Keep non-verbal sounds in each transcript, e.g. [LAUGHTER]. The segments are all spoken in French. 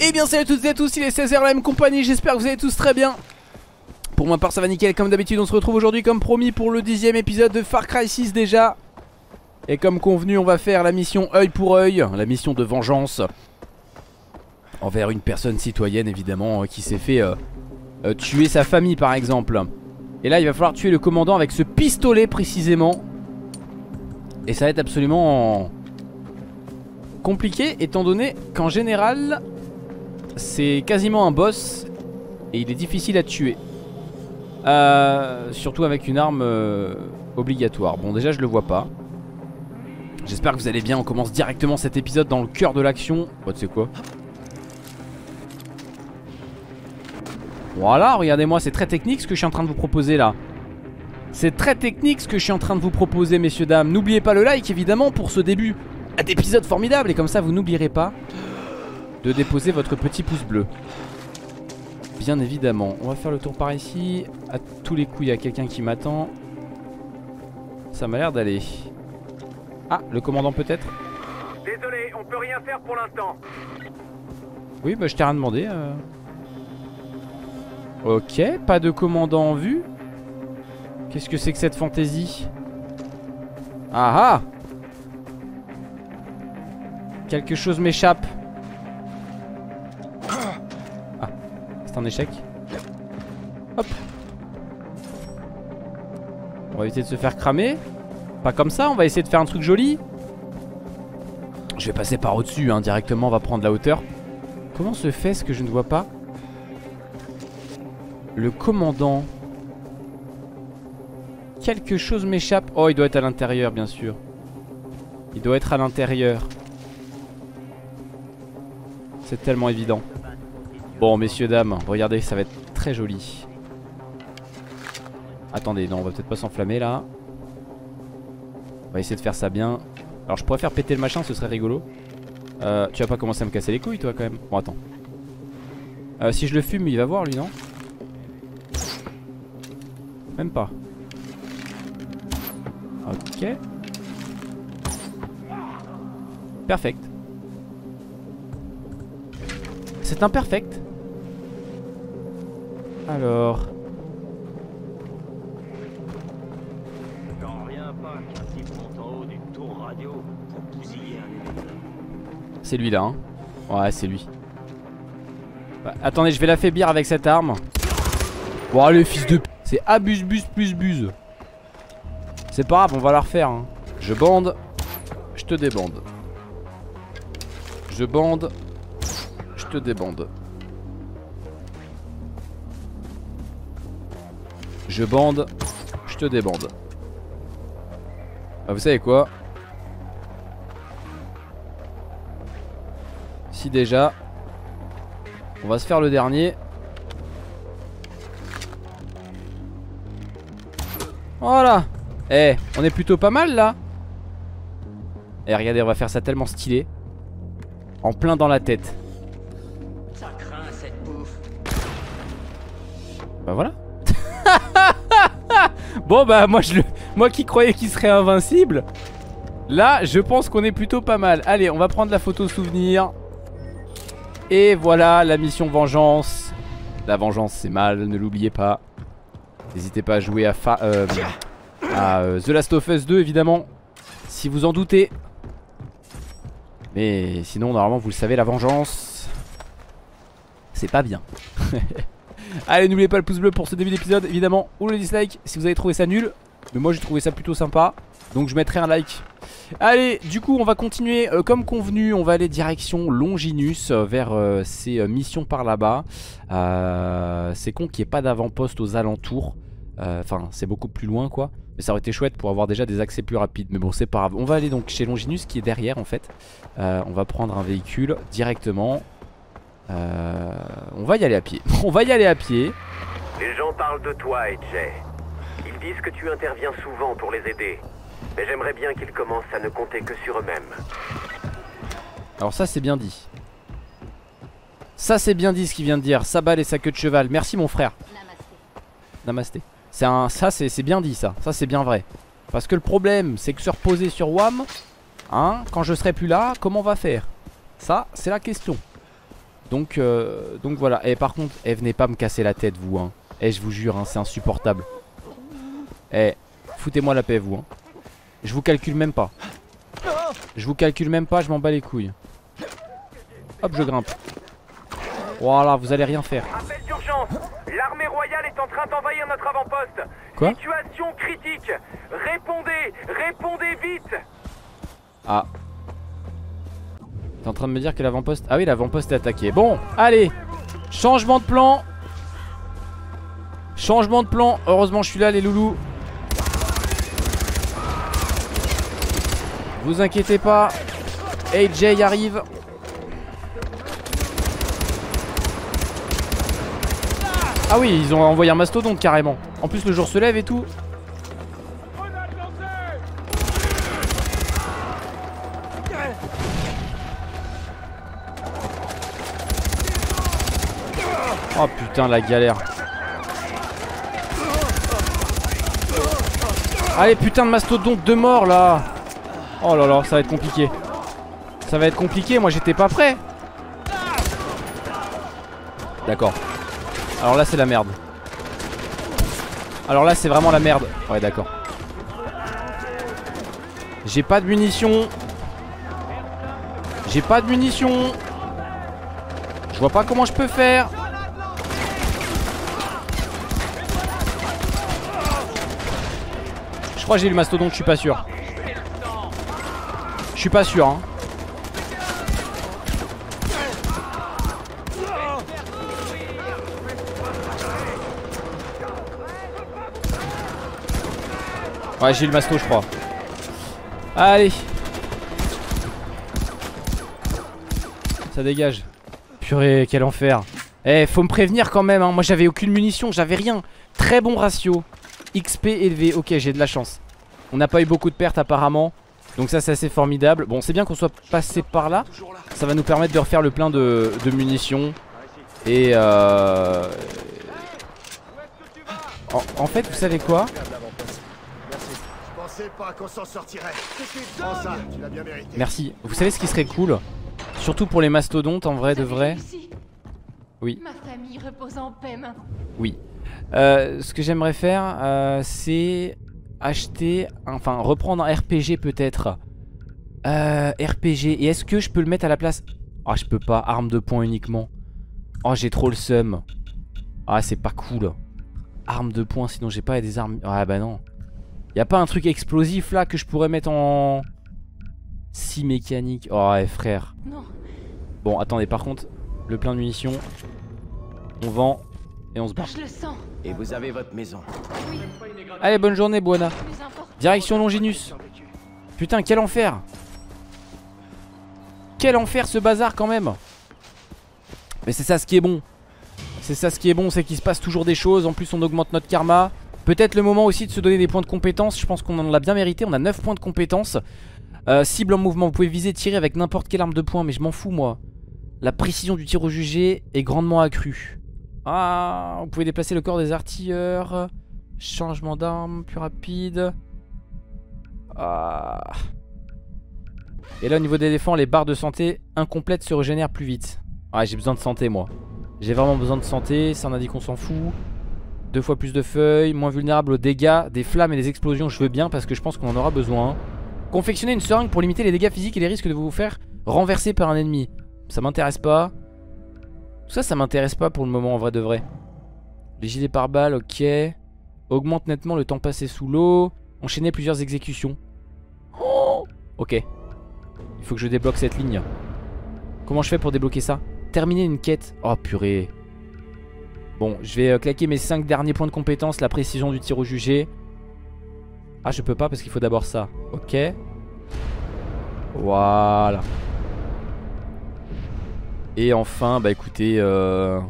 Et bien salut à toutes et à tous, il est 16h la même compagnie, j'espère que vous allez tous très bien. Pour ma part ça va nickel, comme d'habitude on se retrouve aujourd'hui comme promis pour le dixième épisode de Far Cry 6 déjà. Et comme convenu on va faire la mission œil pour œil, la mission de vengeance Envers une personne citoyenne évidemment euh, qui s'est fait euh, euh, tuer sa famille par exemple. Et là il va falloir tuer le commandant avec ce pistolet précisément. Et ça va être absolument compliqué étant donné qu'en général c'est quasiment un boss et il est difficile à tuer. Euh, surtout avec une arme euh, obligatoire. Bon déjà je le vois pas. J'espère que vous allez bien, on commence directement cet épisode dans le cœur de l'action. Oh, tu quoi Voilà, regardez-moi, c'est très technique ce que je suis en train de vous proposer là. C'est très technique ce que je suis en train de vous proposer, messieurs, dames. N'oubliez pas le like, évidemment, pour ce début d'épisode formidable. Et comme ça, vous n'oublierez pas de déposer votre petit pouce bleu. Bien évidemment. On va faire le tour par ici. À tous les coups, il y a quelqu'un qui m'attend. Ça m'a l'air d'aller. Ah, le commandant peut-être? Désolé, on peut rien faire pour l'instant. Oui, bah je t'ai rien demandé. euh. Ok, pas de commandant en vue. Qu'est-ce que c'est que cette fantaisie? Ah ah Quelque chose m'échappe. Un échec. Hop. On va éviter de se faire cramer. Pas comme ça, on va essayer de faire un truc joli. Je vais passer par au-dessus, hein, directement, on va prendre la hauteur. Comment se fait ce que je ne vois pas? Le commandant. Quelque chose m'échappe. Oh, il doit être à l'intérieur, bien sûr. Il doit être à l'intérieur. C'est tellement évident. Bon, messieurs, dames, regardez, ça va être très joli. Attendez, non, on va peut-être pas s'enflammer là. On va essayer de faire ça bien. Alors, je pourrais faire péter le machin, ce serait rigolo. Euh, tu vas pas commencer à me casser les couilles, toi, quand même. Bon, attends. Euh, si je le fume, il va voir, lui, non? Même pas. Ok. Perfect. C'est imperfect. Ennemi. C'est lui là, hein Ouais, c'est lui. Bah, attendez, je vais l'affaiblir avec cette arme. Bon, le fils de p. C'est abuse, bus, plus, buse. C'est pas grave, on va la refaire. Hein. Je bande, je te débande. Je bande, je te débande. Je bande, je te débande. Bah, vous savez quoi? Si déjà On va se faire le dernier. Voilà. Eh, on est plutôt pas mal là. Eh, regardez, on va faire ça tellement stylé. En plein dans la tête. Ça craint cette bouffe. Bah voilà Bon bah moi je le... Moi qui croyais qu'il serait invincible Là je pense qu'on est plutôt pas mal. Allez on va prendre la photo souvenir. Et voilà la mission vengeance. La vengeance c'est mal ne l'oubliez pas. N'hésitez pas à jouer à, euh, euh, The Last of Us 2 évidemment Si vous en doutez. Mais sinon normalement vous le savez la vengeance C'est pas bien [LAUGHS] Allez n'oubliez pas le pouce bleu pour ce début d'épisode évidemment Ou le dislike si vous avez trouvé ça nul. Mais moi j'ai trouvé ça plutôt sympa Donc je mettrai un like. Allez du coup on va continuer euh, comme convenu On va aller direction Longinus euh, Vers euh, ces missions par là-bas. C'est con qu'il n'y ait pas d'avant-poste aux alentours. Enfin c'est beaucoup plus loin quoi. Mais ça aurait été chouette pour avoir déjà des accès plus rapides. Mais bon c'est pas grave. On va aller donc chez Longinus qui est derrière en fait. On va prendre un véhicule directement euh, on va y aller à pied. [LAUGHS] On va y aller à pied. Les gens parlent de toi, AJ. Ils disent que tu interviens souvent pour les aider. Mais j'aimerais bien qu'ils commencent à ne compter que sur eux-mêmes. Alors ça c'est bien dit. Ça c'est bien dit ce qu'il vient de dire. Sa balle et sa queue de cheval. Merci mon frère. Namasté. C'est un, ça c'est c'est bien dit ça. Ça c'est bien vrai. Parce que le problème c'est que se reposer sur WAM, hein, quand je serai plus là, comment on va faire? Ça c'est la question. Donc, euh, donc voilà. Et par contre, eh, venez pas me casser la tête, vous. Hein. Eh, je vous jure, hein, c'est insupportable. Eh, foutez-moi la paix, vous. Hein. Je vous calcule même pas. Je vous calcule même pas, je m'en bats les couilles. Hop, je grimpe. Voilà, vous allez rien faire. Appel d'urgence L'armée royale est en train d'envahir notre avant-poste Quoi Situation critique Répondez Répondez vite Ah. T'es en train de me dire que l'avant-poste... Ah oui, l'avant-poste est attaqué. Bon, allez Changement de plan Changement de plan. Heureusement, je suis là, les loulous. Vous inquiétez pas. AJ arrive. Ah oui, ils ont envoyé un mastodonte carrément. En plus, le jour se lève et tout. Putain, la galère. Allez, putain de mastodonte de mort là. Oh là là, ça va être compliqué. Ça va être compliqué, moi j'étais pas prêt. D'accord. Alors là, c'est la merde. Alors là, c'est vraiment la merde. Ouais, d'accord. J'ai pas de munitions. J'ai pas de munitions. Je vois pas comment je peux faire. Crois que j'ai eu le mastodonte, je suis pas sûr. Je suis pas sûr hein. Ouais j'ai eu le masto je crois Allez Ça dégage Purée quel enfer Eh faut me prévenir quand même hein. Moi j'avais aucune munition J'avais rien Très bon ratio XP élevé. Ok j'ai de la chance. On n'a pas eu beaucoup de pertes apparemment. Donc ça c'est assez formidable. Bon c'est bien qu'on soit passé par là. Ça va nous permettre de refaire le plein de, de munitions. Et euh... En, en, fait vous savez quoi? Merci. Vous savez ce qui serait cool? Surtout pour les mastodontes en vrai de vrai. Oui. Oui euh, Ce que j'aimerais faire euh, c'est acheter, enfin reprendre un RPG peut-être. Euh, RPG. Et est-ce que je peux le mettre à la place? Ah, je peux pas. Arme de poing uniquement. Oh, j'ai trop le seum. Ah, c'est pas cool. Arme de poing, sinon j'ai pas des armes. Ah, bah non. Y a pas un truc explosif là que je pourrais mettre en. Si mécanique? Oh, ouais, frère. Non. Bon, attendez, par contre, le plein de munitions. On vend et on se barre. Je le sens. Et vous avez votre maison. Oui. Allez, bonne journée, Buona. Direction Longinus. Putain, quel enfer. Quel enfer ce bazar quand même. Mais c'est ça ce qui est bon. C'est ça ce qui est bon, c'est qu'il se passe toujours des choses. En plus, on augmente notre karma. Peut-être le moment aussi de se donner des points de compétence. Je pense qu'on en a bien mérité. On a 9 points de compétence. Euh, cible en mouvement. Vous pouvez viser, tirer avec n'importe quelle arme de poing. Mais je m'en fous, moi. La précision du tir au jugé est grandement accrue. Ah, vous pouvez déplacer le corps des artilleurs. Changement d'arme, plus rapide. Ah. Et là au niveau des défenses, les barres de santé incomplètes se régénèrent plus vite. Ah j'ai besoin de santé moi. J'ai vraiment besoin de santé, ça on a dit qu'on s'en fout. Deux fois plus de feuilles, moins vulnérable aux dégâts, des flammes et des explosions je veux bien parce que je pense qu'on en aura besoin. Confectionner une seringue pour limiter les dégâts physiques et les risques de vous faire renverser par un ennemi. Ça m'intéresse pas. Tout ça ça m'intéresse pas pour le moment en vrai de vrai. Les gilets par balles, ok. Augmente nettement le temps passé sous l'eau. Enchaîner plusieurs exécutions. Oh [GASPS] ok. Il faut que je débloque cette ligne. Comment je fais pour débloquer ça? Terminer une quête. Oh purée. Bon, je vais euh, claquer mes 5 derniers points de compétence. La précision du tir au jugé. Ah, je peux pas parce qu'il faut d'abord ça. Ok. Voilà. Et enfin, bah écoutez... Euh...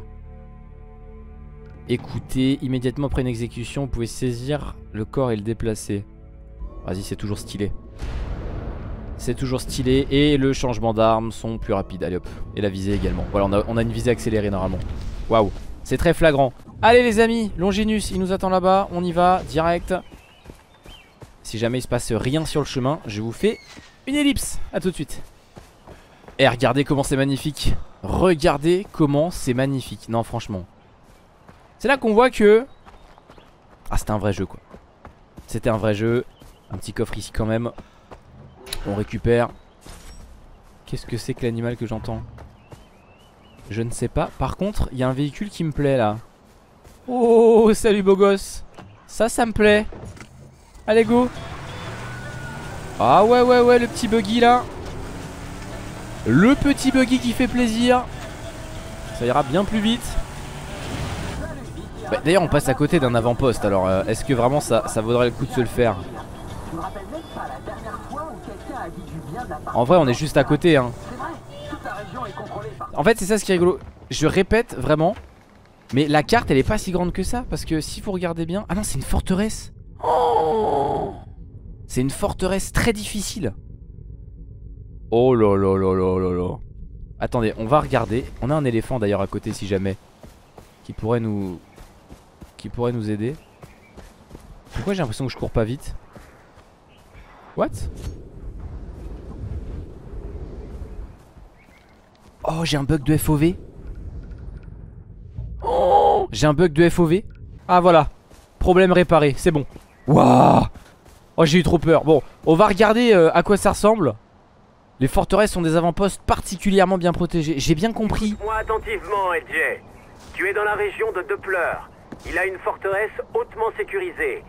Écoutez, immédiatement après une exécution, vous pouvez saisir le corps et le déplacer. Vas-y, c'est toujours stylé. C'est toujours stylé. Et le changement d'armes sont plus rapides. Allez hop. Et la visée également. Voilà, on a, une visée accélérée normalement. Waouh. C'est très flagrant. Allez les amis, Longinus, il nous attend là-bas. On y va, direct. Si jamais il se passe rien sur le chemin, je vous fais une ellipse. A tout de suite. Et regardez comment c'est magnifique. Regardez comment c'est magnifique. Non, franchement. C'est là qu'on voit que... Ah, c'était un vrai jeu, quoi. C'était un vrai jeu. Un petit coffre ici quand même. On récupère. Qu'est-ce que c'est que l'animal que j'entends? Je ne sais pas. Par contre, il y a un véhicule qui me plaît là. Oh, salut beau gosse. Ça, ça me plaît. Allez, go. Ah ouais, ouais, ouais, le petit buggy là. Le petit buggy qui fait plaisir. Ça ira bien plus vite. Bah, D'ailleurs, on passe à côté d'un avant-poste. Alors, euh, est-ce que vraiment ça, vaudrait le coup de se le faire En vrai, on est juste à côté. Hein. En fait, c'est ça ce qui est rigolo. Je répète vraiment. Mais la carte, elle est pas si grande que ça. Parce que si vous regardez bien. Ah non, c'est une forteresse. C'est une forteresse très difficile. Oh là là là là là là. Attendez, on va regarder. On a un éléphant d'ailleurs à côté si jamais. Qui pourrait nous. Qui pourrait nous aider. Pourquoi j'ai l'impression que je cours pas vite? What? Oh, j'ai un bug de FOV. J'ai un bug de FOV. Ah voilà. Problème réparé, c'est bon. Waouh Oh, j'ai eu trop peur. Bon, on va regarder euh, à quoi ça ressemble. Les forteresses sont des avant-postes particulièrement bien protégés. J'ai bien compris. Moi attentivement, LJ. Tu es dans la région de. Il a une forteresse hautement sécurisée.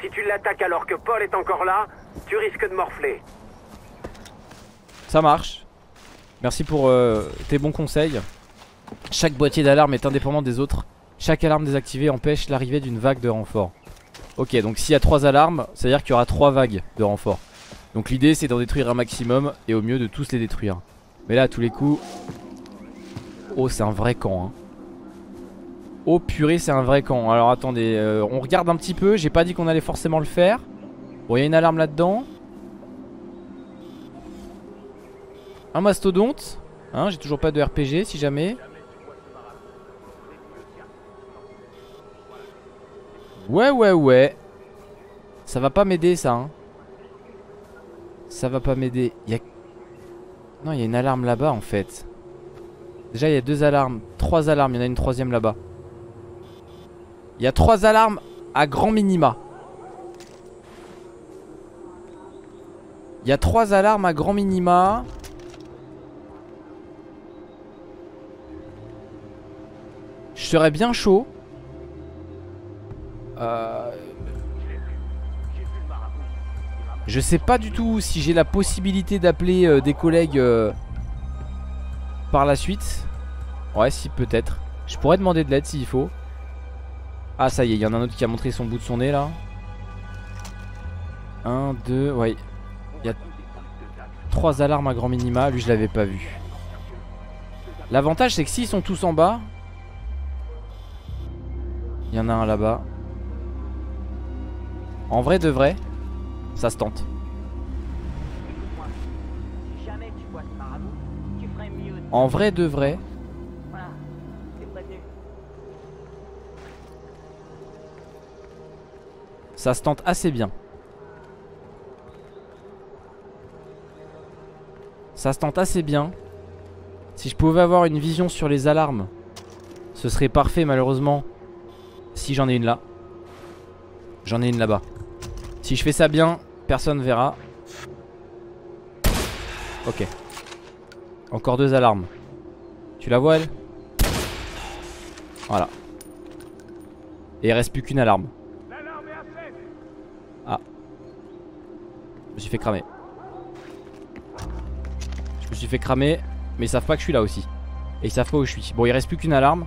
Si tu l'attaques alors que Paul est encore là, tu risques de morfler. Ça marche. Merci pour euh, tes bons conseils. Chaque boîtier d'alarme est indépendant des autres. Chaque alarme désactivée empêche l'arrivée d'une vague de renfort. Ok, donc s'il y a 3 alarmes, ça veut dire qu'il y aura 3 vagues de renfort. Donc l'idée c'est d'en détruire un maximum et au mieux de tous les détruire. Mais là, à tous les coups... Oh, c'est un vrai camp. Hein. Oh purée, c'est un vrai camp. Alors attendez, euh, on regarde un petit peu. J'ai pas dit qu'on allait forcément le faire. Bon, il y a une alarme là-dedans. Un mastodonte. Hein, j'ai toujours pas de RPG si jamais. Ouais, ouais, ouais. Ça va pas m'aider ça. Hein. Ça va pas m'aider. Non, il y a une alarme là-bas en fait. Déjà, il y a deux alarmes. Trois alarmes. Il y en a une troisième là-bas. Il y a trois alarmes à grand minima. Il y a trois alarmes à grand minima. Je serais bien chaud. Euh... Je sais pas du tout si j'ai la possibilité d'appeler euh, des collègues euh, par la suite. Ouais, si, peut-être. Je pourrais demander de l'aide s'il faut. Ah, ça y est, il y en a un autre qui a montré son bout de son nez là. Un, deux, ouais. Il y a trois alarmes à grand minima. Lui, je l'avais pas vu. L'avantage, c'est que s'ils sont tous en bas, il y en a un là-bas. En vrai de vrai, ça se tente. En vrai de vrai. Ça se tente assez bien. Ça se tente assez bien. Si je pouvais avoir une vision sur les alarmes, ce serait parfait malheureusement. Si j'en ai une là. J'en ai une là-bas. Si je fais ça bien, personne verra. Ok. Encore deux alarmes. Tu la vois elle? Voilà. Et il reste plus qu'une alarme. Ah. Je me suis fait cramer. Je me suis fait cramer. Mais ils savent pas que je suis là aussi. Et ils savent pas où je suis. Bon, il reste plus qu'une alarme.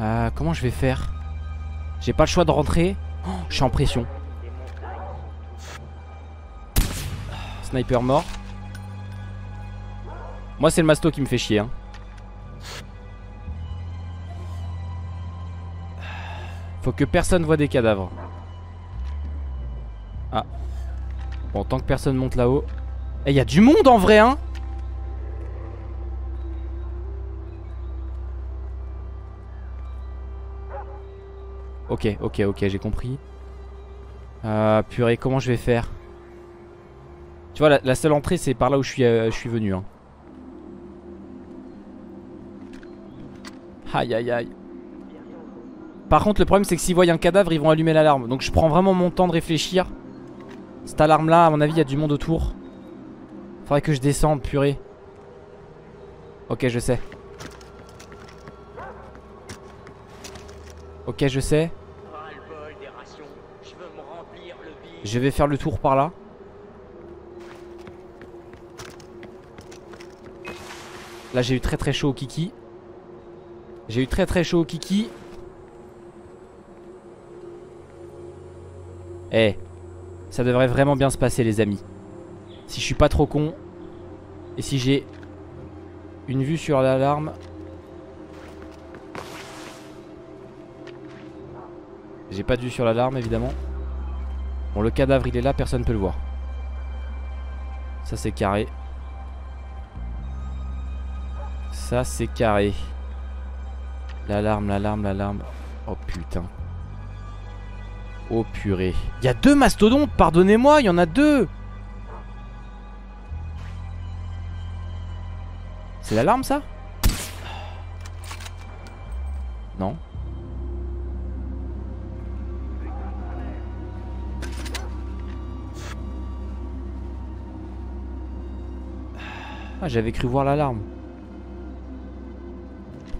Euh, comment je vais faire? J'ai pas le choix de rentrer. Oh, je suis en pression. Sniper mort. Moi c'est le masto qui me fait chier. Hein. Faut que personne voit des cadavres. Ah. Bon, tant que personne monte là-haut. Eh, y a du monde en vrai, hein Ok, ok, ok, j'ai compris. Euh, purée, comment je vais faire? Tu vois, la, seule entrée, c'est par là où je suis, euh, je suis venu. Hein. Aïe aïe aïe. Par contre, le problème c'est que s'ils voient un cadavre, ils vont allumer l'alarme. Donc je prends vraiment mon temps de réfléchir. Cette alarme là, à mon avis, il y a du monde autour. Faudrait que je descende, purée. Ok, je sais. Ok, je sais. Je vais faire le tour par là. Là j'ai eu très très chaud au kiki. J'ai eu très très chaud au kiki. Eh, ça devrait vraiment bien se passer les amis. Si je suis pas trop con. Et si j'ai une vue sur l'alarme. J'ai pas de vue sur l'alarme évidemment. Bon le cadavre il est là, personne peut le voir. Ça c'est carré. Ça c'est carré. L'alarme, l'alarme, l'alarme. Oh putain. Oh purée. Il y a deux mastodontes, pardonnez-moi, il y en a deux. C'est l'alarme ça? Non. Ah, j'avais cru voir l'alarme.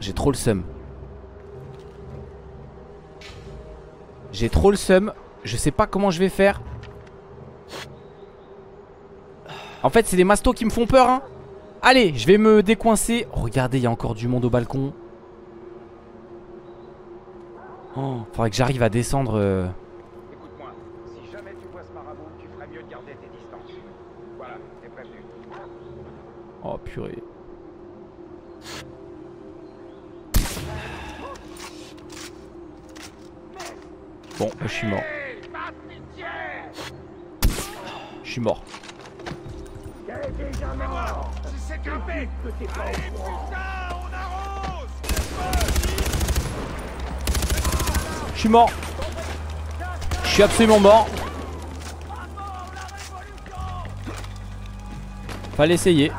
J'ai trop le seum. J'ai trop le seum. Je sais pas comment je vais faire. En fait, c'est les mastos qui me font peur, hein. Allez, je vais me décoincer. Oh, regardez, il y a encore du monde au balcon. Oh, faudrait que j'arrive à descendre. euh. Écoute-moi, si Bon, je suis mort. Je suis mort. Je suis mort. Je suis absolument mort. Fallait essayer.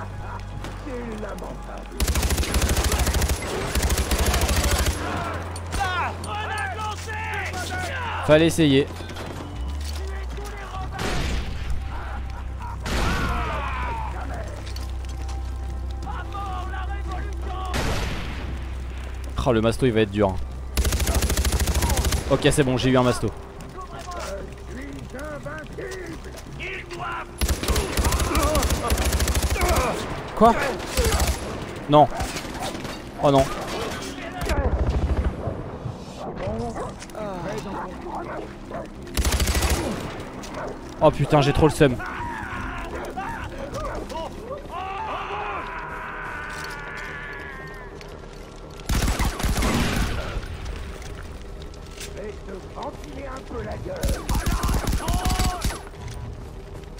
Fallait essayer. Oh le masto il va être dur. hein. Ok c'est bon j'ai eu un masto. Quoi? Non. Oh non. Oh putain j'ai trop le seum.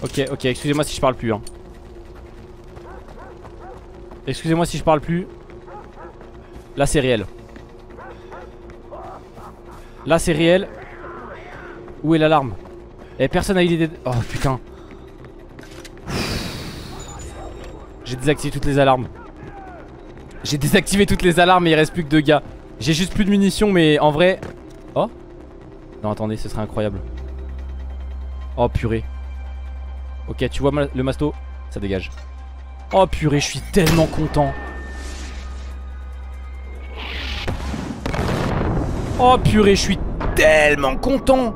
Ok ok excusez-moi si je parle plus hein. Excusez-moi si je parle plus. Là c'est réel. Là c'est réel. Où est l'alarme? Eh personne a eu l'idée de... Oh putain. J'ai désactivé toutes les alarmes. J'ai désactivé toutes les alarmes et il reste plus que deux gars. J'ai juste plus de munitions mais en vrai... Oh Non attendez ce serait incroyable. Oh purée. Ok tu vois le masto? Ça dégage. Oh purée je suis tellement content. Oh purée je suis tellement content.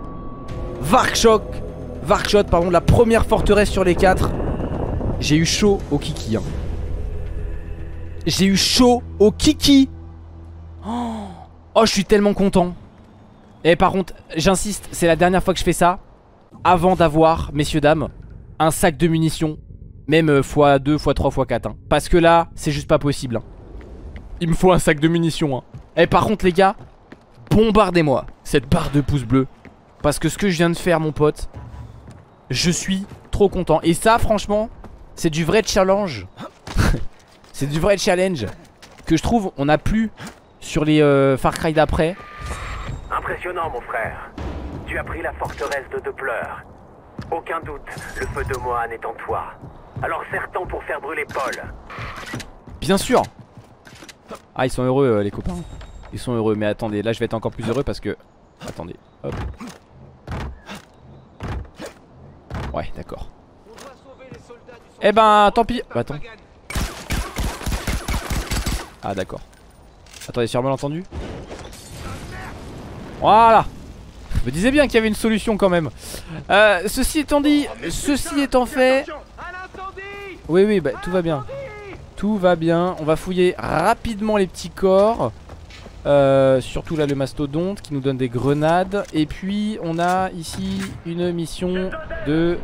Varkshot Varkshot pardon la première forteresse sur les quatre. J'ai eu chaud au kiki hein. J'ai eu chaud au kiki Oh, oh je suis tellement content Et par contre j'insiste c'est la dernière fois que je fais ça Avant d'avoir messieurs dames Un sac de munitions Même euh, x2 x3 x4 hein. Parce que là c'est juste pas possible hein. Il me faut un sac de munitions hein. Et par contre les gars Bombardez-moi cette barre de pouce bleu Parce que ce que je viens de faire mon pote Je suis trop content Et ça franchement C'est du vrai challenge [LAUGHS] C'est du vrai challenge Que je trouve on a plus Sur les euh, Far Cry d'après Impressionnant, mon frère. Tu as pris la forteresse de Doppler. Aucun doute, le feu de Mohan est en toi. Alors serre-t'en pour faire brûler Paul. Bien sûr Ah ils sont heureux euh, les copains Ils sont heureux, mais attendez, là je vais être encore plus heureux parce que... Attendez, hop. Ouais, d'accord. Eh ben, tant pis. Bah, attends. Ah, d'accord. Attendez, sur malentendu Voilà Je me disais bien qu'il y avait une solution quand même. Euh, ceci étant dit, ceci étant fait... Oui, oui, bah tout va bien. Tout va bien. On va fouiller rapidement les petits corps. Euh, surtout là le mastodonte qui nous donne des grenades. Et puis on a ici une mission de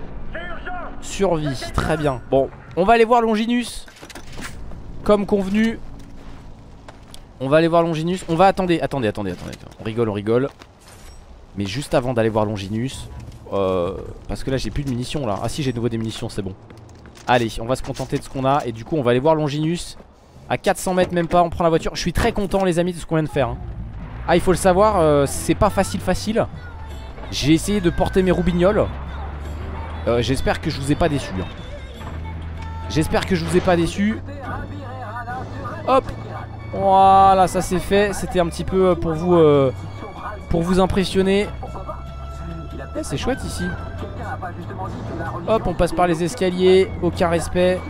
survie. Très bien. Bon, on va aller voir Longinus. Comme convenu. On va aller voir Longinus. On va attendez, attendez, attendez, attendez. On rigole, on rigole. Mais juste avant d'aller voir Longinus. Euh, parce que là j'ai plus de munitions là. Ah si j'ai de nouveau des munitions, c'est bon. Allez, on va se contenter de ce qu'on a. Et du coup, on va aller voir Longinus. À 400 mètres, même pas, on prend la voiture. Je suis très content, les amis, de ce qu'on vient de faire. hein. Ah, il faut le savoir, euh, c'est pas facile, facile. J'ai essayé de porter mes roubignoles. Euh, J'espère que je vous ai pas déçu. hein. J'espère que je vous ai pas déçu. Hop Voilà, ça c'est fait. C'était un petit peu euh, pour vous, euh, pour vous impressionner. C'est chouette ici. Hop, on passe par les escaliers, aucun respect.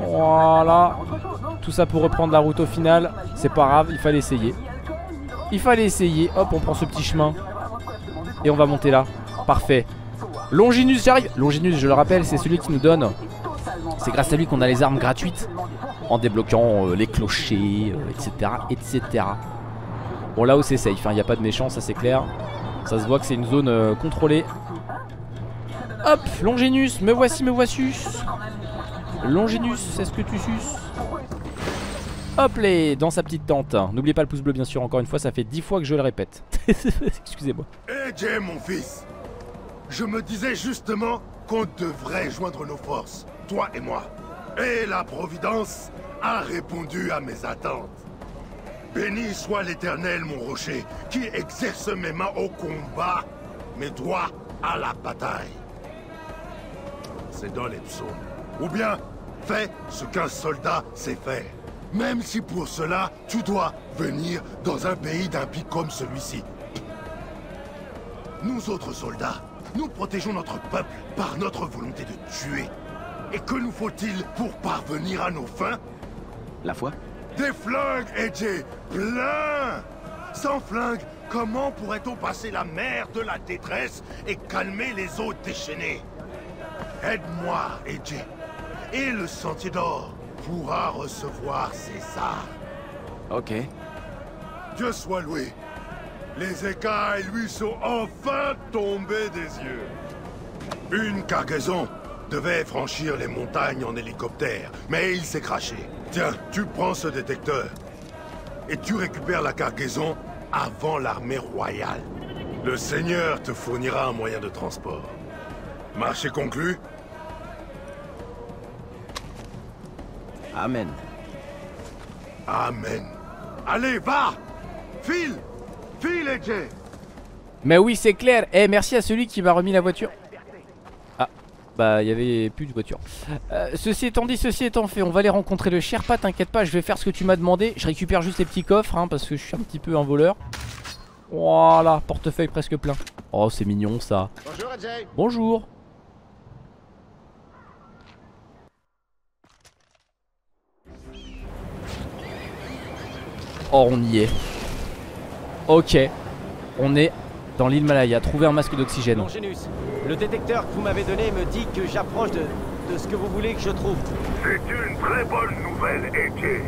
Voilà. Tout ça pour reprendre la route au final. C'est pas grave, il fallait essayer. Il fallait essayer. Hop, on prend ce petit chemin. Et on va monter là. Parfait. Longinus, j'arrive. Longinus, je le rappelle, c'est celui qui nous donne. C'est grâce à lui qu'on a les armes gratuites. En débloquant euh, les clochers, euh, etc. etc. Bon, là où c'est safe, il n'y a pas de méchants, ça c'est clair. Ça se voit que c'est une zone euh, contrôlée. Hop, Longinus, me voici, me voici. Longinus, est-ce que tu suces Hop les, dans sa petite tente. N'oubliez pas le pouce bleu bien sûr, encore une fois, ça fait 10 fois que je le répète. [LAUGHS] Excusez-moi. Eh Jay, mon fils Je me disais justement qu'on devrait joindre nos forces, toi et moi. Et la Providence a répondu à mes attentes. Béni soit l'Éternel, mon rocher, qui exerce mes mains au combat, mes doigts à la bataille. C'est dans les psaumes. Ou bien, fais ce qu'un soldat sait faire. Même si pour cela, tu dois venir dans un pays d'impies comme celui-ci. Nous autres soldats, nous protégeons notre peuple par notre volonté de tuer. Et que nous faut-il pour parvenir à nos fins? La foi Des flingues, Edge Plein Sans flingues, comment pourrait-on passer la mer de la détresse et calmer les eaux déchaînées? Aide-moi, Edge. Et le Sentier d'Or pourra recevoir César. Ok. Dieu soit loué. Les écailles lui sont enfin tombées des yeux. Une cargaison devait franchir les montagnes en hélicoptère, mais il s'est craché. Tiens, tu prends ce détecteur et tu récupères la cargaison avant l'armée royale. Le Seigneur te fournira un moyen de transport. Marché conclu Amen. Amen. Allez, va File File, Edge Mais oui, c'est clair. Eh, merci à celui qui m'a remis la voiture. Ah, bah, il y avait plus de voiture. Euh, ceci étant dit, ceci étant fait, on va aller rencontrer le Sherpa. T'inquiète pas, je vais faire ce que tu m'as demandé. Je récupère juste les petits coffres, hein, parce que je suis un petit peu un voleur. Voilà, portefeuille presque plein. Oh, c'est mignon ça. Bonjour, Ajay. Bonjour. Oh, on y est. Ok. On est dans l'île Malaya. Trouver un masque d'oxygène. Le détecteur que vous m'avez donné me dit que j'approche de, de ce que vous voulez que je trouve. C'est une très bonne nouvelle, Edge.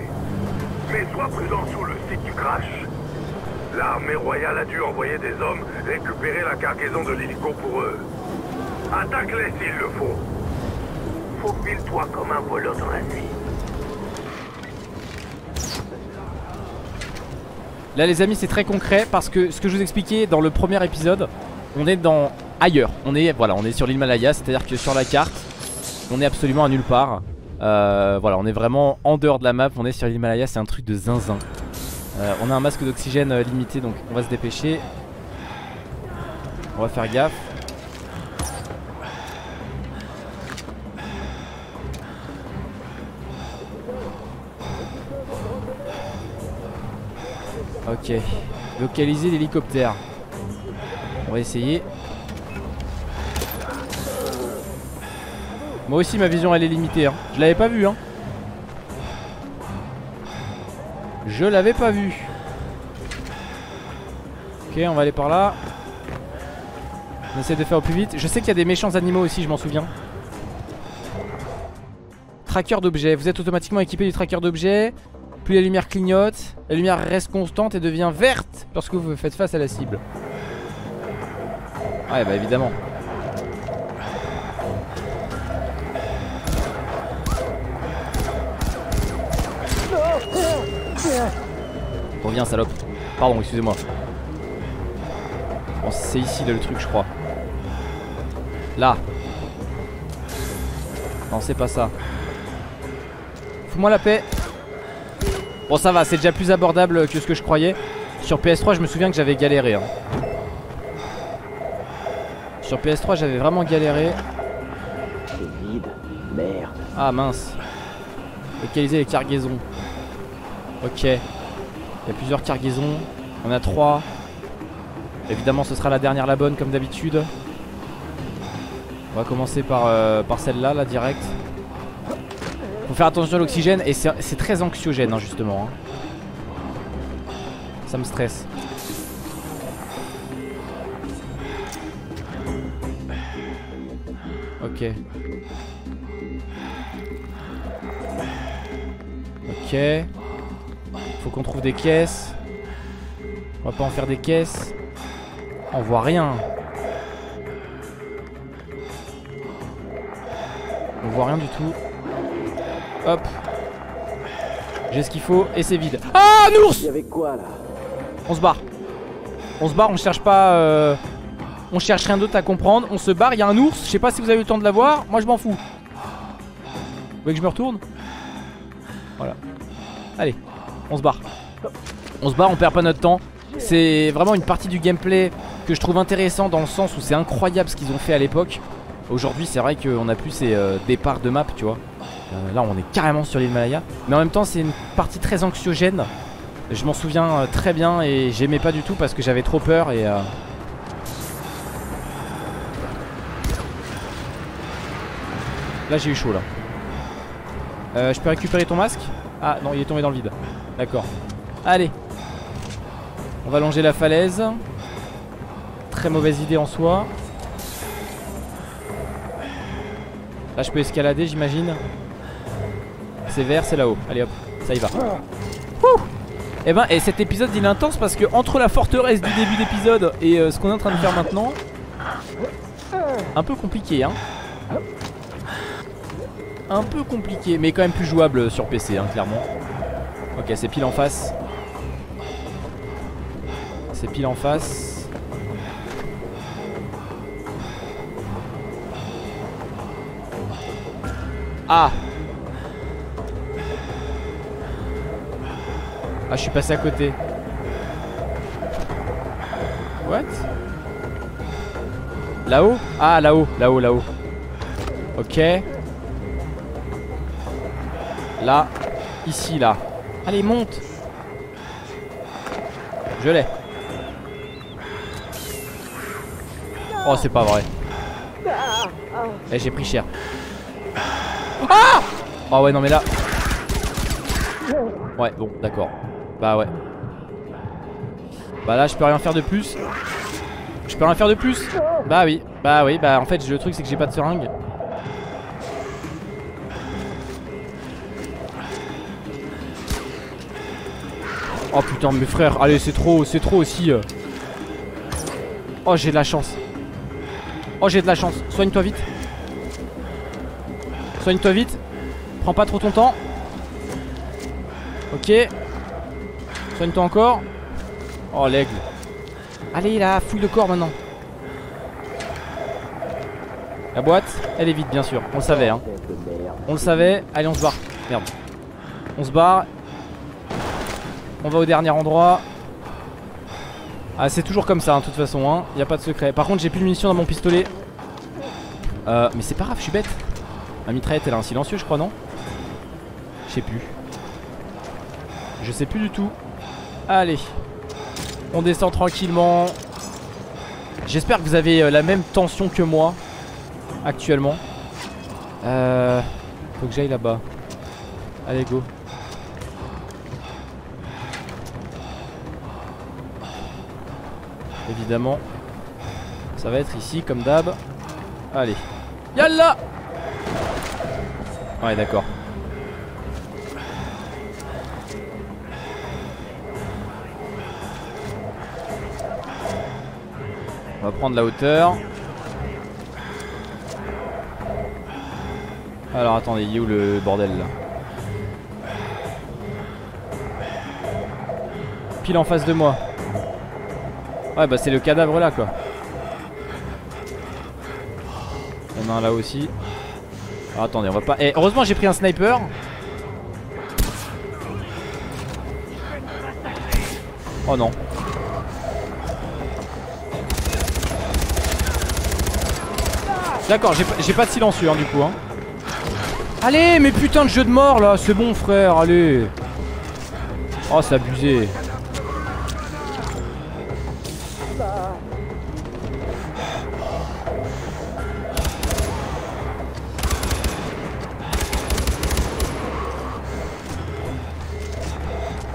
Mais sois prudent sur le site du crash. L'armée royale a dû envoyer des hommes récupérer la cargaison de l'hélico pour eux. Attaque-les s'il le faut. Faufile-toi comme un voleur dans la nuit. Là les amis c'est très concret parce que ce que je vous expliquais dans le premier épisode On est dans ailleurs. On est voilà on est sur l'île Malaya C'est à dire que sur la carte On est absolument à nulle part. Euh, Voilà on est vraiment en dehors de la map On est sur l'île Malaya c'est un truc de zinzin. Euh, On a un masque d'oxygène euh, limité Donc on va se dépêcher. On va faire gaffe Ok. Localiser l'hélicoptère. On va essayer. Moi aussi ma vision elle est limitée hein. Je l'avais pas vu hein. Je l'avais pas vu. Ok on va aller par là. On essaie de faire au plus vite. Je sais qu'il y a des méchants animaux aussi je m'en souviens. Tracker d'objets. Vous êtes automatiquement équipé du tracker d'objets. Plus la lumière clignote, la lumière reste constante et devient verte lorsque vous faites face à la cible. Ouais bah évidemment. Reviens salope. Pardon, excusez-moi. Bon, c'est ici le truc je crois. Là. Non c'est pas ça. Fous-moi la paix. Bon ça va, c'est déjà plus abordable que ce que je croyais. Sur PS3 je me souviens que j'avais galéré. hein. Sur PS3 j'avais vraiment galéré. Vide. Merde. Ah mince. Localiser les cargaisons. Ok. Il y a plusieurs cargaisons. On a trois. Évidemment ce sera la dernière la bonne comme d'habitude. On va commencer par, euh, par celle-là, là direct. Faut faire attention à l'oxygène et c'est très anxiogène hein, justement. hein. Ça me stresse. Ok. Ok. Faut qu'on trouve des caisses. On va pas en faire des caisses. On voit rien. On voit rien du tout. Hop. J'ai ce qu'il faut et c'est vide. Ah, un ours Il y avait quoi là? On se barre. On se barre, on cherche pas. euh, On cherche rien d'autre à comprendre. On se barre, il y a un ours. Je sais pas si vous avez eu le temps de la voir. Moi je m'en fous. Vous voulez que je me retourne? Voilà. Allez, on se barre. On se barre, on perd pas notre temps. C'est vraiment une partie du gameplay que je trouve intéressant dans le sens où c'est incroyable ce qu'ils ont fait à l'époque. Aujourd'hui, c'est vrai qu'on a plus ces euh, départs de map, tu vois. Euh, là, on est carrément sur l'Himalaya. Mais en même temps, c'est une partie très anxiogène. Je m'en souviens euh, très bien et j'aimais pas du tout parce que j'avais trop peur et. euh, Là, j'ai eu chaud là. Euh, je peux récupérer ton masque? Ah non, il est tombé dans le vide. D'accord. Allez. On va longer la falaise. Très mauvaise idée en soi. Là, je peux escalader, j'imagine. C'est vert, c'est là-haut. Allez hop, ça y va. Et ben, et cet épisode il est intense parce que entre la forteresse du début d'épisode et euh, ce qu'on est en train de faire maintenant, un peu compliqué, hein. Un peu compliqué, mais quand même plus jouable sur PC, hein, clairement. Ok, c'est pile en face. C'est pile en face. Ah Ah, je suis passé à côté. What? Là-haut? Ah, là-haut, là-haut, là-haut. Ok. Là. Ici, là. Allez, monte Je l'ai. Oh, c'est pas vrai. Eh, j'ai pris cher. Ah Oh ouais, non mais là... Ouais, bon, d'accord. Bah ouais. Bah là, je peux rien faire de plus. Je peux rien faire de plus. Bah oui, bah oui, bah en fait, le truc c'est que j'ai pas de seringue. Oh putain, mes frères, allez, c'est trop, c'est trop aussi. euh. Oh, j'ai de la chance. Oh, j'ai de la chance. Soigne-toi vite. Soigne-toi vite. Prends pas trop ton temps. Ok. Soigne-toi encore. Oh, l'aigle. Allez, là, fouille le corps maintenant. La boîte, elle est vide, bien sûr. On le savait, hein. On le savait. Allez, on se barre. Merde. On se barre. On va au dernier endroit. Ah, c'est toujours comme ça, hein, de toute façon. Hein. Y a pas de secret. Par contre, j'ai plus de munitions dans mon pistolet. Euh, mais c'est pas grave, je suis bête. Ma mitraillette, elle a un silencieux, je crois, non? Je sais plus. Je sais plus du tout. Allez. On descend tranquillement. J'espère que vous avez euh, la même tension que moi actuellement. Euh, faut que j'aille là-bas. Allez, go. Évidemment, ça va être ici comme d'hab. Allez. Yalla Ouais, d'accord. On va prendre la hauteur. Alors attendez, il est où le bordel là Pile en face de moi. Ouais bah c'est le cadavre là quoi. Il y en a un là aussi. Attendez, on va pas. Eh, heureusement j'ai pris un sniper. Oh non. D'accord, j'ai pas- de silencieux hein, du coup. Hein. Allez, mais putain de jeu de mort là, c'est bon frère, allez. Oh, c'est abusé.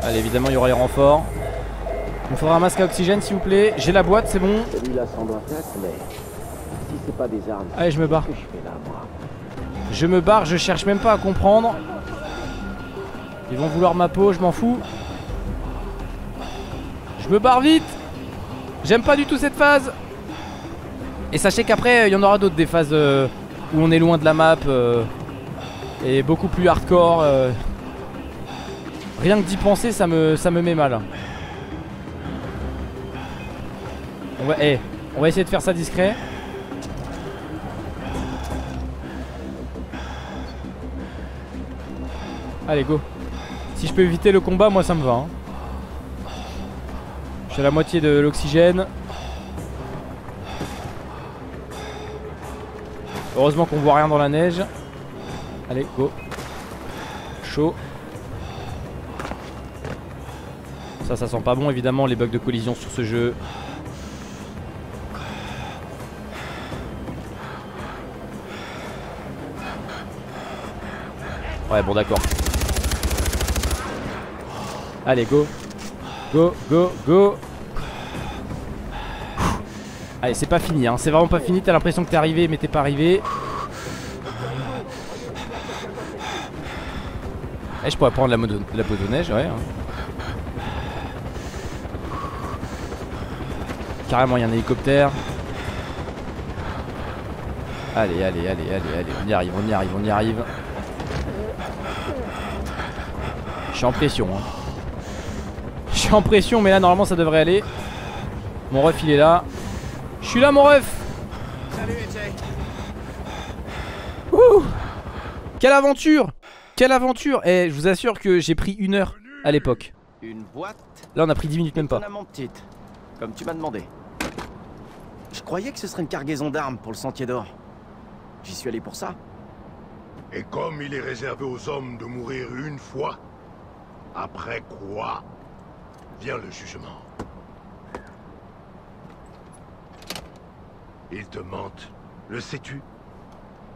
Allez, évidemment, il y aura les renforts. Il me faudra un masque à oxygène, s'il vous plaît. J'ai la boîte, c'est bon. Celui-là semble intact, mais si c'est pas des armes, Allez, je me barre. que je fais là, moi Je me barre, je cherche même pas à comprendre. Ils vont vouloir ma peau, je m'en fous. Je me barre vite. J'aime pas du tout cette phase. Et sachez qu'après, il y en aura d'autres des phases euh, où on est loin de la map euh, et beaucoup plus hardcore. euh. Rien que d'y penser, ça me, ça me met mal. On va, eh, on va essayer de faire ça discret. Allez, go. Si je peux éviter le combat, moi ça me va. hein. J'ai la moitié de l'oxygène. Heureusement qu'on voit rien dans la neige. Allez, go. Chaud. Ça, ça sent pas bon évidemment les bugs de collision sur ce jeu. Ouais, bon, d'accord. Allez, go. Go, go, go. Allez, c'est pas fini, hein. c'est vraiment pas fini. T'as l'impression que t'es arrivé, mais t'es pas arrivé. Eh, je pourrais prendre la, moto, la moto neige, ouais. hein. Carrément, il y a un hélicoptère. Allez, allez, allez, allez, allez. On y arrive, on y arrive, on y arrive. Je suis en pression. Hein. Suis en pression, mais là, normalement, ça devrait aller. Mon ref, il est là. Je suis là, mon ref. Ouh Quelle aventure Quelle aventure Et je vous assure que j'ai pris une heure à l'époque. Une boîte Là, on a pris 10 minutes, même pas. petite, comme tu m'as demandé. Je croyais que ce serait une cargaison d'armes pour le Sentier d'Or. J'y suis allé pour ça. Et comme il est réservé aux hommes de mourir une fois, après quoi vient le jugement. Ils te mentent, le sais-tu?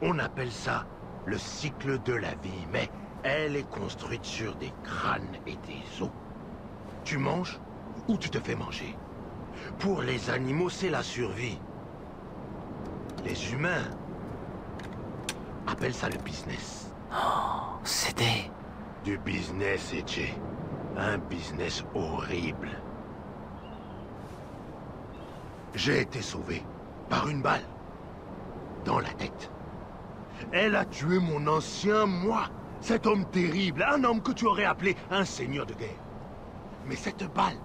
On appelle ça le cycle de la vie, mais elle est construite sur des crânes et des os. Tu manges ou tu te fais manger? Pour les animaux, c'est la survie. Les humains appellent ça le business. C'était. Du business, Edge. Un business horrible. J'ai été sauvé par une balle. Dans la tête. Elle a tué mon ancien moi. Cet homme terrible, un homme que tu aurais appelé un seigneur de guerre. Mais cette balle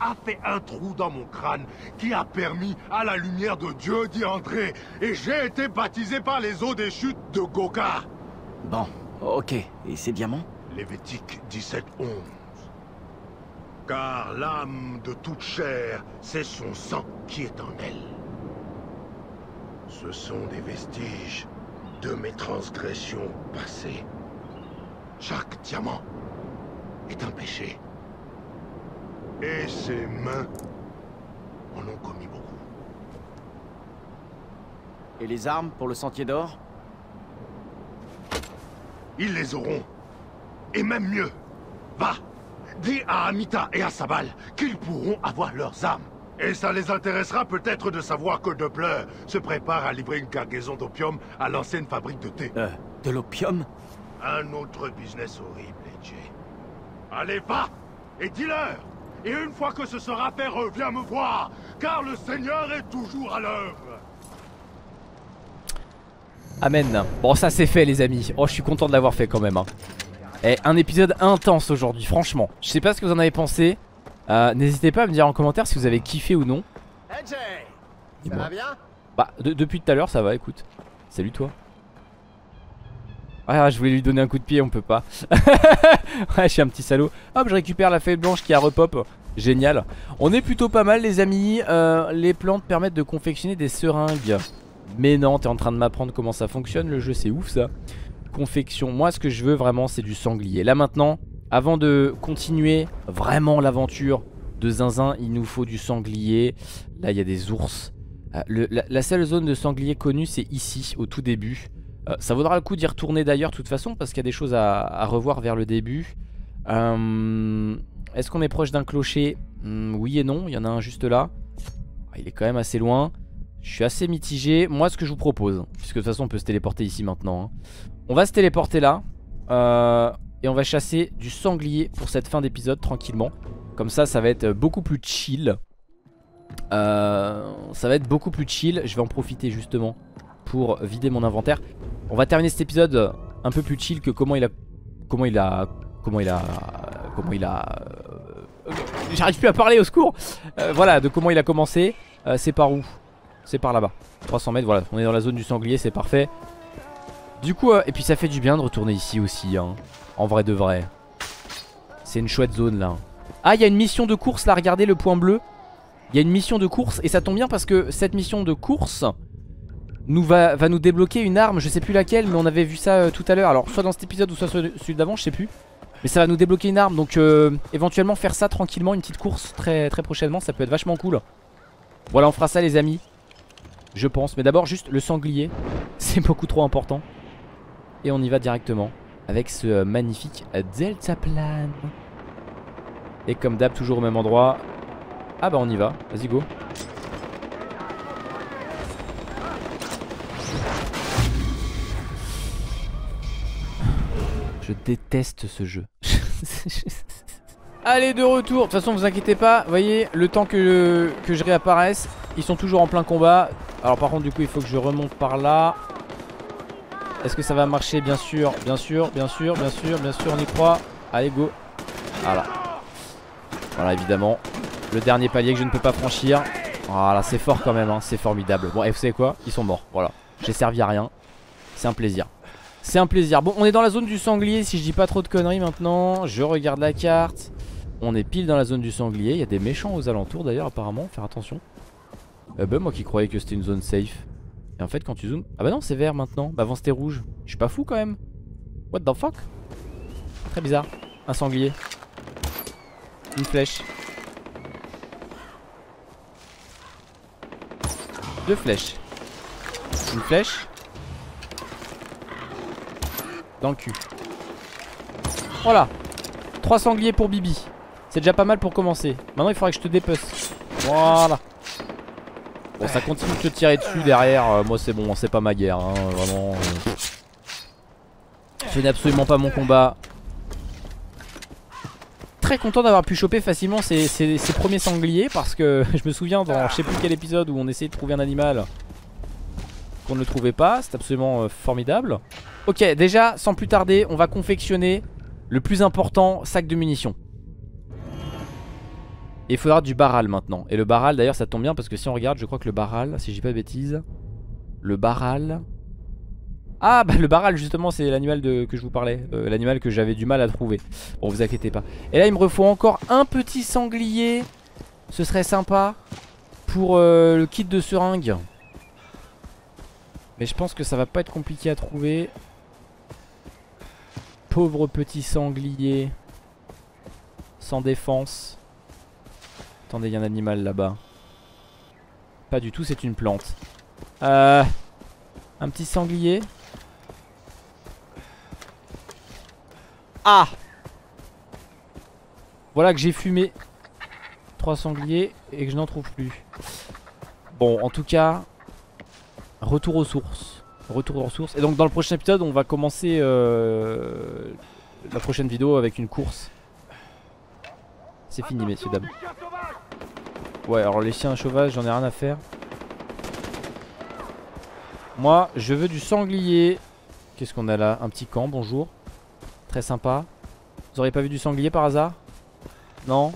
a fait un trou dans mon crâne qui a permis à la lumière de Dieu d'y entrer. Et j'ai été baptisé par les eaux des chutes de Gokar. Bon, ok. Et ces diamants? Lévitique 17-11. Car l'âme de toute chair, c'est son sang qui est en elle. Ce sont des vestiges de mes transgressions passées. Chaque diamant est un péché. Et ses mains en ont commis beaucoup. Et les armes pour le sentier d'or? Ils les auront. Et même mieux. Va Dis à Amita et à Sabal qu'ils pourront avoir leurs armes. Et ça les intéressera peut-être de savoir que Doppler se prépare à livrer une cargaison d'opium à l'ancienne fabrique de thé. Euh, de l'opium? Un autre business horrible, AJ. Allez, va Et dis-leur Et une fois que ce sera fait, reviens me voir, car le Seigneur est toujours à l'œuvre. Amen. Bon, ça c'est fait, les amis. Oh, je suis content de l'avoir fait quand même. Hein. Et un épisode intense aujourd'hui, franchement. Je sais pas ce que vous en avez pensé. Euh, N'hésitez pas à me dire en commentaire si vous avez kiffé ou non. Dis-moi. bien? Bah, de- depuis tout à l'heure, ça va, écoute. Salut toi. Ah, je voulais lui donner un coup de pied, on peut pas. [LAUGHS] ouais, je suis un petit salaud. Hop, je récupère la feuille blanche qui a repop. Génial. On est plutôt pas mal, les amis. Euh, les plantes permettent de confectionner des seringues. Mais non, t'es en train de m'apprendre comment ça fonctionne le jeu, c'est ouf ça. Confection. Moi, ce que je veux vraiment, c'est du sanglier. Là maintenant, avant de continuer vraiment l'aventure de Zinzin, il nous faut du sanglier. Là, il y a des ours. Euh, la, seule zone de sanglier connue, c'est ici, au tout début. Euh, ça vaudra le coup d'y retourner d'ailleurs, de toute façon, parce qu'il y a des choses à, à revoir vers le début. Euh, Est-ce qu'on est proche d'un clocher? Hmm, Oui et non, il y en a un juste là. Ah, Il est quand même assez loin. Je suis assez mitigé. Moi, ce que je vous propose, puisque de toute façon, on peut se téléporter ici maintenant. hein. On va se téléporter là. euh, et on va chasser du sanglier pour cette fin d'épisode tranquillement. Comme ça, ça va être beaucoup plus chill. Euh, ça va être beaucoup plus chill. Je vais en profiter justement pour vider mon inventaire. On va terminer cet épisode un peu plus chill que comment il a, comment il a, comment il a, comment il a. euh, J'arrive plus à parler au secours. Voilà, de comment il a commencé. C'est par où? C'est par là-bas. 300 mètres. Voilà, on est dans la zone du sanglier, c'est parfait. Du coup, euh, et puis ça fait du bien de retourner ici aussi. Hein, en vrai de vrai. C'est une chouette zone là. Ah, il y a une mission de course là. Regardez le point bleu. Il y a une mission de course et ça tombe bien parce que cette mission de course va, nous débloquer une arme, je sais plus laquelle, mais on avait vu ça euh, tout à l'heure. Alors soit dans cet épisode ou soit celui d'avant, je sais plus. Mais ça va nous débloquer une arme, donc euh, éventuellement faire ça tranquillement, une petite course très très prochainement, ça peut être vachement cool. Voilà, on fera ça les amis, je pense. Mais d'abord juste le sanglier, [LAUGHS] c'est beaucoup trop important. Et on y va directement avec ce euh, magnifique deltaplane. Et comme d'hab, toujours au même endroit. Ah bah on y va, vas-y go. Je déteste ce jeu. [LAUGHS] Allez de retour, de toute façon vous inquiétez pas, voyez, le temps que, que je réapparaisse, ils sont toujours en plein combat. Alors par contre du coup il faut que je remonte par là. Est-ce que ça va marcher Bien sûr, bien sûr, bien sûr, bien sûr, bien sûr, on y croit. Allez go. Voilà. Voilà évidemment. Le dernier palier que je ne peux pas franchir. Voilà, c'est fort quand même, hein, c'est formidable. Bon, et vous savez quoi Ils sont morts, voilà. J'ai servi à rien. C'est un plaisir. C'est un plaisir. Bon, on est dans la zone du sanglier, si je dis pas trop de conneries maintenant. Je regarde la carte. On est pile dans la zone du sanglier. Il y a des méchants aux alentours d'ailleurs, apparemment. Faire attention. Euh, bah, moi qui croyais que c'était une zone safe. Et en fait, quand tu zoomes. Ah bah non, c'est vert maintenant. Bah avant, c'était rouge. Je suis pas fou quand même. What the fuck? Très bizarre. Un sanglier. Une flèche. Deux flèches. Une flèche. Dans le cul. Voilà. Trois sangliers pour Bibi. C'est déjà pas mal pour commencer. Maintenant, il faudrait que je te dépece. Voilà. Bon, ça continue de te tirer dessus derrière. Euh, moi, c'est bon, c'est pas ma guerre. hein, Vraiment. euh. Ce n'est absolument pas mon combat. Très content d'avoir pu choper facilement ces, ces- premiers sangliers parce que [LAUGHS] je me souviens dans je sais plus quel épisode où on essayait de trouver un animal qu'on ne le trouvait pas. C'est absolument euh, formidable. Ok, déjà, sans plus tarder, on va confectionner le plus important sac de munitions. Il faudra du baral maintenant. Et le baral, d'ailleurs, ça tombe bien parce que si on regarde, je crois que le baral, si j'ai pas de bêtises, le baral. Ah, bah le baral, justement, c'est l'animal que je vous parlais. Euh, l'animal que j'avais du mal à trouver. Bon, vous inquiétez pas. Et là, il me refaut encore un petit sanglier. Ce serait sympa pour euh, le kit de seringue. Mais je pense que ça va pas être compliqué à trouver. Pauvre petit sanglier. Sans défense. Attendez, il y a un animal là-bas. Pas du tout, c'est une plante. Euh, un petit sanglier. Ah Voilà que j'ai fumé trois sangliers et que je n'en trouve plus. Bon, en tout cas, retour aux sources. Retour aux sources. Et donc dans le prochain épisode, on va commencer euh, la prochaine vidéo avec une course. C'est fini, messieurs, dames. Ouais, alors les chiens sauvages, j'en ai rien à faire. Moi, je veux du sanglier. Qu'est-ce qu'on a là? Un petit camp, bonjour. Très sympa. Vous auriez pas vu du sanglier par hasard? Non?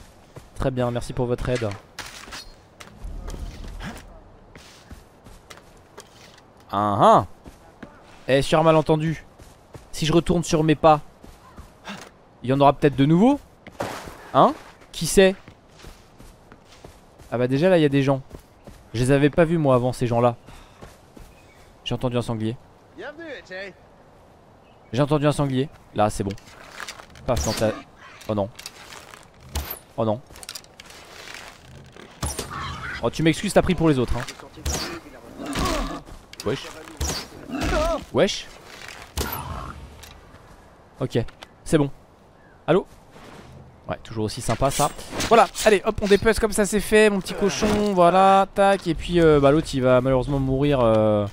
Très bien, merci pour votre aide. Ah ah Eh, sur un malentendu. Si je retourne sur mes pas, il y en aura peut-être de nouveaux Hein? Qui sait? Ah bah déjà là, il y a des gens. Je les avais pas vus moi avant, ces gens-là. J'ai entendu un sanglier. J'ai entendu un sanglier. Là, c'est bon. Paf, quand t'as... Oh non. Oh non. Oh, tu m'excuses, t'as pris pour les autres. Hein. Wesh. Wesh. Ok, c'est bon. Allô? Ouais, toujours aussi sympa ça. Voilà, allez, hop, on dépece comme ça, c'est fait. Mon petit cochon, voilà, tac. Et puis, euh, bah, l'autre, il va malheureusement mourir euh,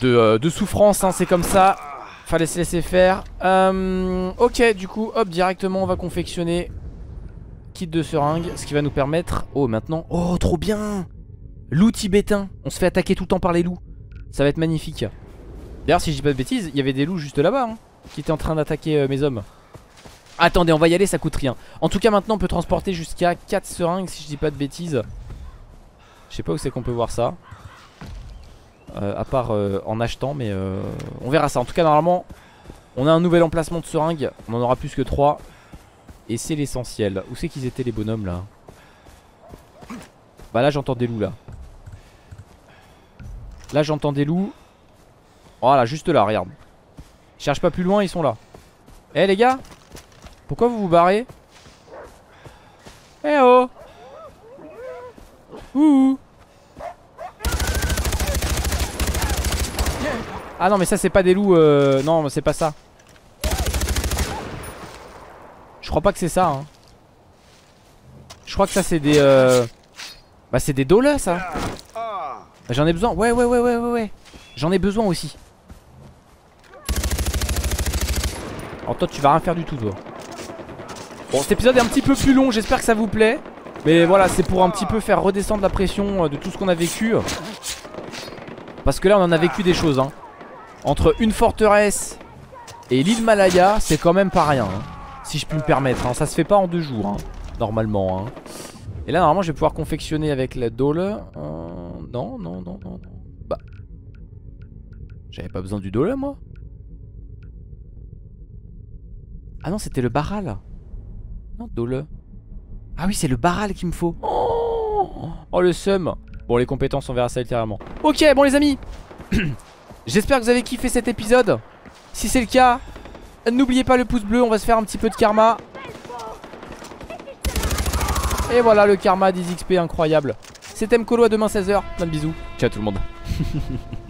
de, euh, de, souffrance, hein, c'est comme ça. Fallait se laisser faire. Ok, du coup, hop, directement, on va confectionner kit de seringue. Ce qui va nous permettre... Oh, maintenant... Oh, trop bien Loup tibétain. On se fait attaquer tout le temps par les loups. Ça va être magnifique. D'ailleurs, si je dis pas de bêtises, il y avait des loups juste là-bas hein, qui étaient en train d'attaquer mes hommes. Attendez, on va y aller, ça coûte rien. En tout cas, maintenant, on peut transporter jusqu'à 4 seringues si je dis pas de bêtises. Je sais pas où c'est qu'on peut voir ça. Euh, à part euh, en achetant, mais euh, on verra ça. En tout cas, normalement, on a un nouvel emplacement de seringues. On en aura plus que 3. Et c'est l'essentiel. Où c'est qu'ils étaient les bonhommes là? Bah là, j'entends des loups là. Là, j'entends des loups. Voilà, juste là, regarde. Ils cherchent pas plus loin, ils sont là. Eh les gars Pourquoi vous vous barrez Eh oh Ouh. Ah non mais ça c'est pas des loups euh... Non c'est pas ça. Je crois pas que c'est ça hein. Je crois que ça c'est des euh... Bah c'est des dollars ça. Bah, J'en ai besoin Ouais ouais ouais ouais ouais ouais. J'en ai besoin aussi. Alors toi tu vas rien faire du tout toi Bon cet épisode est un petit peu plus long J'espère que ça vous plaît Mais voilà c'est pour un petit peu faire redescendre la pression euh, De tout ce qu'on a vécu Parce que là on en a vécu des choses hein entre une forteresse et l'île Malaya, c'est quand même pas rien. Hein, si je puis me permettre. Hein. Ça se fait pas en deux jours, hein, normalement. Hein. Et là, normalement, je vais pouvoir confectionner avec la dole. Euh, non, non, non, non. Bah. J'avais pas besoin du dole, moi. Ah non, c'était le baral. Ah oui, c'est le baral qu'il me faut. Oh, oh le seum. Bon, les compétences, on verra ça ultérieurement. Ok, bon, les amis. [CLEARS THROAT] J'espère que vous avez kiffé cet épisode Si c'est le cas N'oubliez pas le pouce bleu On va se faire un petit peu de karma Et voilà le karma des XP incroyable C'était Mkolo à demain 16h Plein de bisous Ciao tout le monde [LAUGHS]